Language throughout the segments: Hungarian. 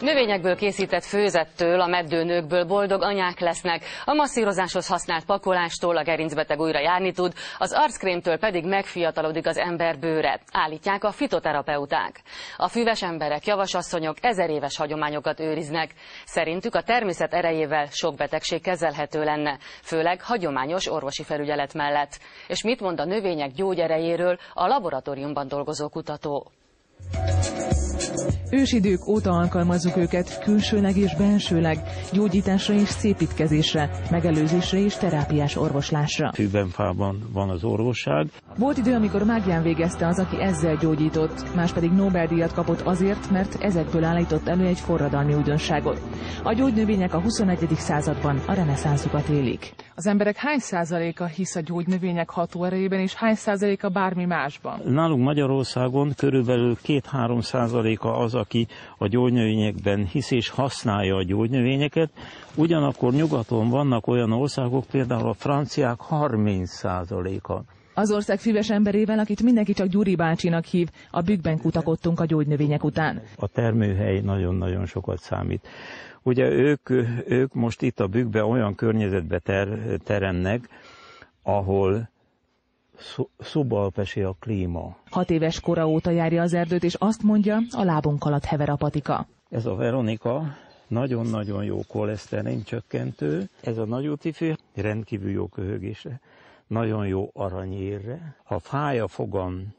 Növényekből készített főzettől a meddőnőkből boldog anyák lesznek, a masszírozáshoz használt pakolástól a gerincbeteg újra járni tud, az arckrémtől pedig megfiatalodik az ember bőre, állítják a fitoterapeuták. A füves emberek, javasasszonyok ezer éves hagyományokat őriznek. Szerintük a természet erejével sok betegség kezelhető lenne, főleg hagyományos orvosi felügyelet mellett. És mit mond a növények gyógyerejéről a laboratóriumban dolgozó kutató? Ősidők óta alkalmazzuk őket külsőleg és bensőleg, gyógyításra és szépítkezésre, megelőzésre és terápiás orvoslásra. Fügbenfában van az orvosság. Volt idő, amikor mágián végezte az, aki ezzel gyógyított, más pedig Nobel-díjat kapott azért, mert ezekből állított elő egy forradalmi újdonságot. A gyógynövények a 21. században a reneszánszukat élik. Az emberek hány százaléka hisz a gyógynövények hatóerejében, és hány százaléka bármi másban? Nálunk Magyarországon körülbelül 2-3 százaléka az, aki a gyógynövényekben hisz és használja a gyógynövényeket. Ugyanakkor nyugaton vannak olyan országok, például a franciák 30 százaléka. Az ország füves emberével, akit mindenki csak Gyuri bácsinak hív, a bükkben kutakodtunk a gyógynövények után. A termőhely nagyon-nagyon sokat számít. Ugye ők, ők most itt a bükkbe olyan környezetbe ter, teremnek, ahol szubalpesi a klíma. Hat éves kora óta járja az erdőt, és azt mondja, a lábunk alatt hever a patika. Ez a Veronika nagyon-nagyon jó koleszterin csökkentő. Ez a nagyútifű rendkívül jó köhögésre, nagyon jó aranyérre. Ha fáj a fogam,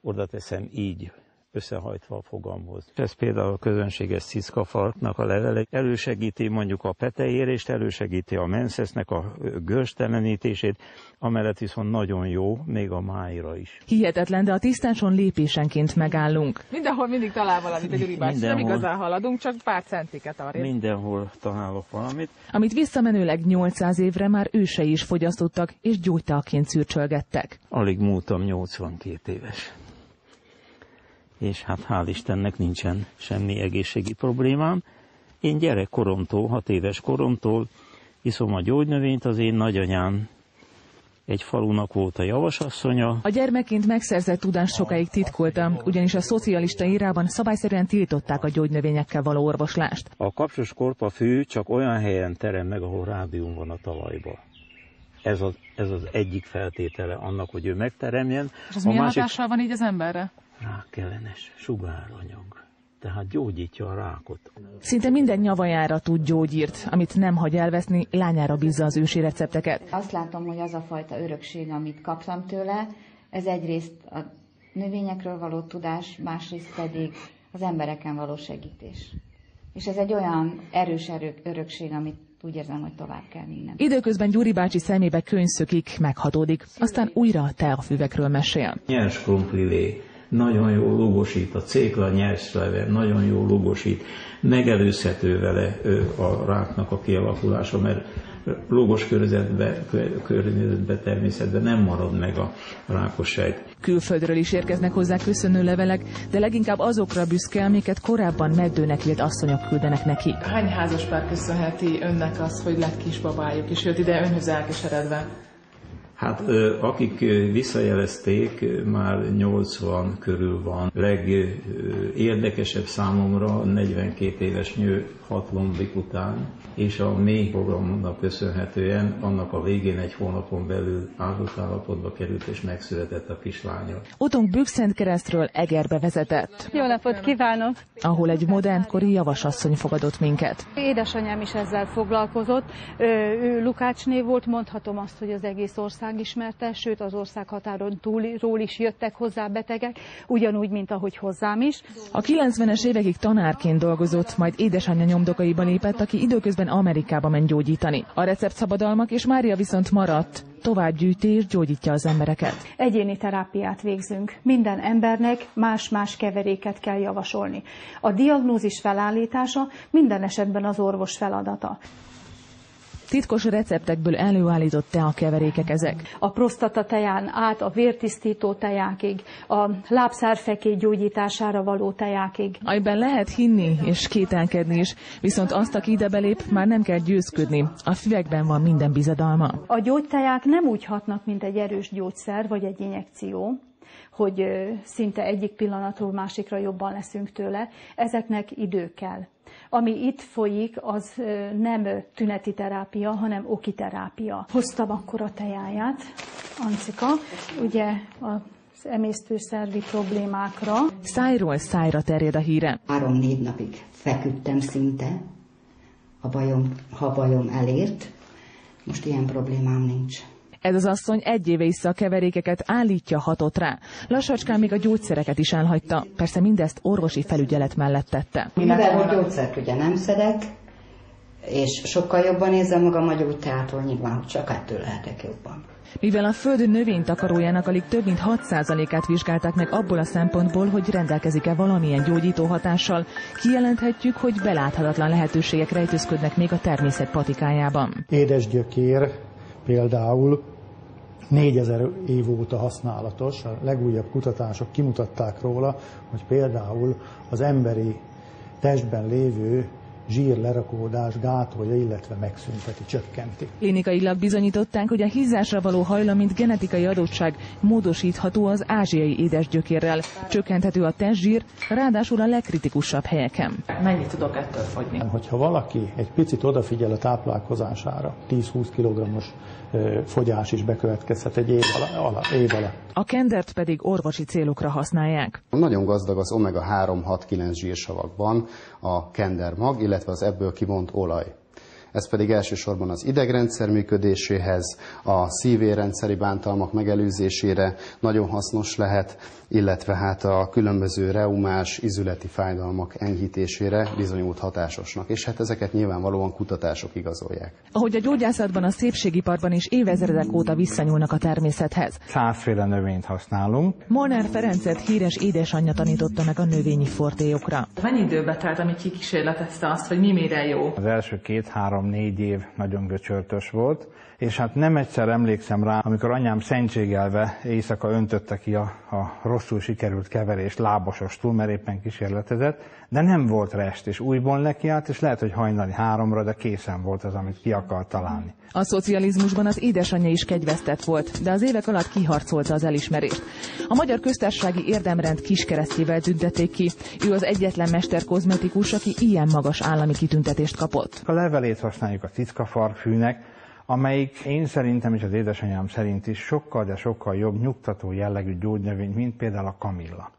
oda teszem így összehajtva a fogamhoz. Ez például a közönséges sziszkafarknak a levele elősegíti mondjuk a petejérést, elősegíti a menszesznek a görstelenítését, amellett viszont nagyon jó még a májra is. Hihetetlen, de a tisztáson lépésenként megállunk. Mindenhol mindig talál valamit a Gyuri bácsi. Nem igazán haladunk, csak pár centiket arra. Mindenhol találok valamit. Amit visszamenőleg 800 évre már ősei is fogyasztottak, és gyógytaaként szürcsölgettek. Alig múltam 82 éves és hát hál' Istennek nincsen semmi egészségi problémám. Én gyerekkoromtól, hat éves koromtól iszom a gyógynövényt, az én nagyanyám egy falunak volt a javasasszonya. A gyermekként megszerzett tudást sokáig titkolta, ugyanis a szocialista írában szabályszerűen tiltották a gyógynövényekkel való orvoslást. A kapcsos korpafű csak olyan helyen terem meg, ahol rádium van a talajba. Ez az, ez az egyik feltétele annak, hogy ő megteremjen. És az a milyen másik... hatással van így az emberre? Rákellenes sugáranyag, tehát gyógyítja a rákot. Szinte minden nyavajára tud gyógyírt, amit nem hagy elveszni, lányára bízza az ősi recepteket. Azt látom, hogy az a fajta örökség, amit kaptam tőle, ez egyrészt a növényekről való tudás, másrészt pedig az embereken való segítés. És ez egy olyan erős erő, örökség, amit úgy érzem, hogy tovább kell minden. Időközben Gyuri bácsi szemébe könyszökik, meghatódik, aztán újra a teafüvekről mesél. Nyers krumplilé, nagyon jó lugosít, a cékla nyersleve nagyon jó lugosít, megelőzhető vele a ráknak a kialakulása, mert logos környezetbe, környezetbe természetben nem marad meg a rákos sejt. Külföldről is érkeznek hozzá köszönő levelek, de leginkább azokra büszke, amiket korábban meddőnek vélt asszonyok küldenek neki. Hány házaspár köszönheti önnek az, hogy lett kisbabájuk, és jött ide önhöz elkeseredve? Hát akik visszajelezték, már 80 körül van. Legérdekesebb számomra 42 éves nő hat lombik után, és a mély programnak köszönhetően annak a végén egy hónapon belül áldott állapotba került és megszületett a kislánya. Utunk Bükszent keresztről Egerbe vezetett. Jó napot kívánok! Ahol egy modernkori javasasszony fogadott minket. Édesanyám is ezzel foglalkozott. Ő Lukácsné volt, mondhatom azt, hogy az egész ország ismerte, sőt az ország határon túlról is jöttek hozzá betegek, ugyanúgy, mint ahogy hozzám is. A 90-es évekig tanárként dolgozott, majd édesanyja nyomdokaiba lépett, aki időközben Amerikába ment gyógyítani. A recept szabadalmak, és Mária viszont maradt. Tovább gyűjti és gyógyítja az embereket. Egyéni terápiát végzünk. Minden embernek más-más keveréket kell javasolni. A diagnózis felállítása minden esetben az orvos feladata. Titkos receptekből előállított keverékek ezek. A prostata teján át a vértisztító tejákig, a lábszárfeké gyógyítására való tejákig. Egyben lehet hinni és kételkedni is, viszont azt, aki ide belép, már nem kell győzködni. A füvekben van minden bizadalma. A gyógyteják nem úgy hatnak, mint egy erős gyógyszer vagy egy injekció, hogy szinte egyik pillanatról másikra jobban leszünk tőle. Ezeknek idő kell. Ami itt folyik, az nem tüneti terápia, hanem okiterápia. Hoztam akkor a tejáját, Ancika, ugye a emésztőszervi problémákra. Szájról szájra terjed a híre. Három-négy napig feküdtem szinte, a bajom, ha bajom elért. Most ilyen problémám nincs. Ez az asszony egy éve iszza a keverékeket, állítja hatott rá. Lassacskán még a gyógyszereket is elhagyta. Persze mindezt orvosi felügyelet mellett tette. Mivel hogy gyógyszert ugye nem szedek, és sokkal jobban érzem magam a gyógyteától, nyilván, csak ettől lehetek jobban. Mivel a föld növénytakarójának alig több mint 6%-át vizsgálták meg abból a szempontból, hogy rendelkezik-e valamilyen gyógyító hatással, kijelenthetjük, hogy beláthatatlan lehetőségek rejtőzködnek még a természet patikájában. Édesgyökér például 4000 év óta használatos. A legújabb kutatások kimutatták róla, hogy például az emberi testben lévő zsírlerakódás gátolja, illetve megszünteti, csökkenti. Klinikailag bizonyították, hogy a hízásra való hajlam, mint genetikai adottság módosítható az ázsiai édesgyökérrel. Csökkenthető a testzsír, ráadásul a legkritikusabb helyeken. Mennyit tudok ettől fogyni? Hogyha valaki egy picit odafigyel a táplálkozására, 10-20 kg-os fogyás is bekövetkezhet egy év, ala, év alatt. A kendert pedig orvosi célokra használják. Nagyon gazdag az omega-3-6-9 zsírsavakban a kendermag, illetve az ebből kivont olaj ez pedig elsősorban az idegrendszer működéséhez, a szívérendszeri bántalmak megelőzésére nagyon hasznos lehet, illetve hát a különböző reumás, izületi fájdalmak enyhítésére bizonyult hatásosnak, és hát ezeket nyilvánvalóan kutatások igazolják. Ahogy a gyógyászatban, a szépségiparban is évezredek óta visszanyúlnak a természethez. Százféle növényt használunk. Molnár Ferencet híres édesanyja tanította meg a növényi fortéjokra. Mennyi időbe telt, amíg kikísérletezte azt, hogy mi mire jó? Az első két-három-négy év nagyon göcsörtös volt, és hát nem egyszer emlékszem rá, amikor anyám szentségelve éjszaka öntötte ki a, a rosszul sikerült keverés lábosostul, mert éppen kísérletezett, de nem volt rest, és újból nekiállt, és lehet, hogy hajnali háromra, de készen volt az, amit ki akar találni. A szocializmusban az édesanyja is kegyvesztett volt, de az évek alatt kiharcolta az elismerést. A Magyar Köztársasági Érdemrend kiskeresztjével tüntették ki. Ő az egyetlen mesterkozmetikus, aki ilyen magas állami kitüntetést kapott. A levelét használjuk a cickafarkfűnek, amelyik én szerintem és az édesanyám szerint is sokkal, de sokkal jobb nyugtató jellegű gyógynövény, mint például a kamilla.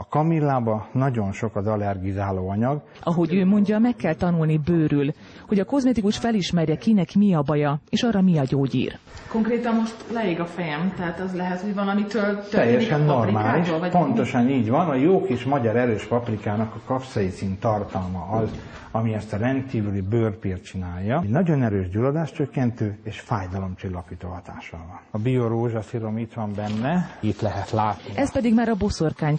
A kamillában nagyon sok az allergizáló anyag. Ahogy ő mondja, meg kell tanulni bőrül, hogy a kozmetikus felismerje, kinek mi a baja, és arra mi a gyógyír. Konkrétan most leég a fejem, tehát az lehet, hogy valamitől Teljesen normális, vagy pontosan mi? így van. A jó kis magyar erős paprikának a kapszaicin tartalma az, ami ezt a rendkívüli bőrpírt csinálja. Egy nagyon erős gyulladáscsökkentő és fájdalomcsillapító hatással van. A biorózsaszírom itt van benne, itt lehet látni. Ez pedig már a boszorkány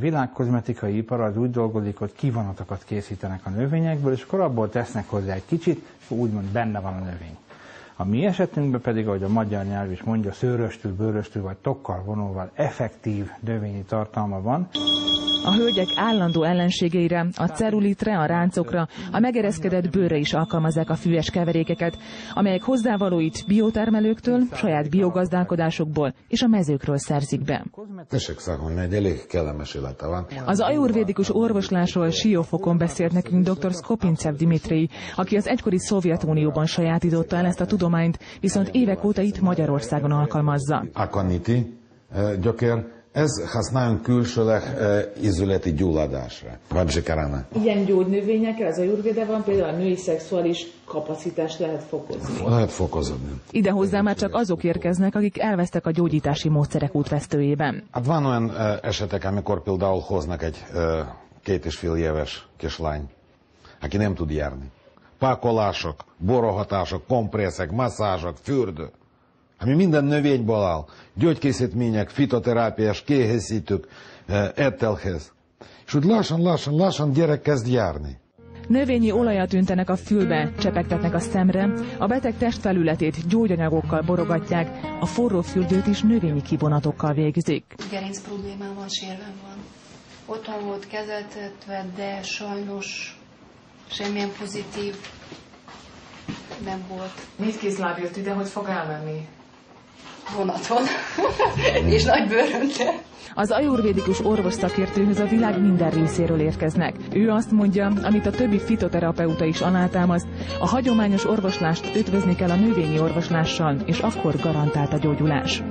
konyha. A világkozmetikai ipar az úgy dolgozik, hogy kivonatokat készítenek a növényekből, és akkor abból tesznek hozzá egy kicsit, úgymond benne van a növény. A mi esetünkben pedig, ahogy a magyar nyelv is mondja, szőröstül, bőröstül vagy tokkal vonóval effektív növényi tartalma van. A hölgyek állandó ellenségeire, a cerulitre, a ráncokra, a megereszkedett bőrre is alkalmazzák a füves keverékeket, amelyek hozzávalóit biotermelőktől, saját biogazdálkodásokból és a mezőkről szerzik be. Egy elég kellemes élete van. Az ajurvédikus orvoslásról Siófokon beszélt nekünk dr. Skopincev Dimitri, aki az egykori Szovjetunióban sajátította el ezt a tudományt, viszont évek óta itt Magyarországon alkalmazza. Akaniti, gyökér, ez használunk külsőleg izületi gyulladásra. Babsi Karana. Ilyen gyógynövényekkel az van, például a női szexuális kapacitást lehet fokozni. Lehet fokozni. Ide hozzá már csak azok érkeznek, akik elvesztek a gyógyítási módszerek útvesztőjében. Hát van olyan esetek, amikor például hoznak egy két és fél éves kislány, aki nem tud járni. Pákolások, borohatások, kompresszek, masszázsok, fürdő ami minden növényből áll, gyógykészítmények, fitoterápiás kiegészítők, eh, ettelhez. És úgy lassan, lassan, lassan gyerek kezd járni. Növényi olajat üntenek a fülbe, csepegtetnek a szemre, a beteg testfelületét gyógyanyagokkal borogatják, a forró fürdőt is növényi kivonatokkal végzik. Gerinc problémával sérvem van. Otthon volt kezeltetve, de sajnos semmilyen pozitív nem volt. Négy kézláb jött ide, hogy fog elmenni? Vonaton, és nagy bőrönte. Az ajurvédikus orvos szakértőhöz a világ minden részéről érkeznek. Ő azt mondja, amit a többi fitoterapeuta is alátámaszt, a hagyományos orvoslást ötvözni kell a növényi orvoslással, és akkor garantált a gyógyulás.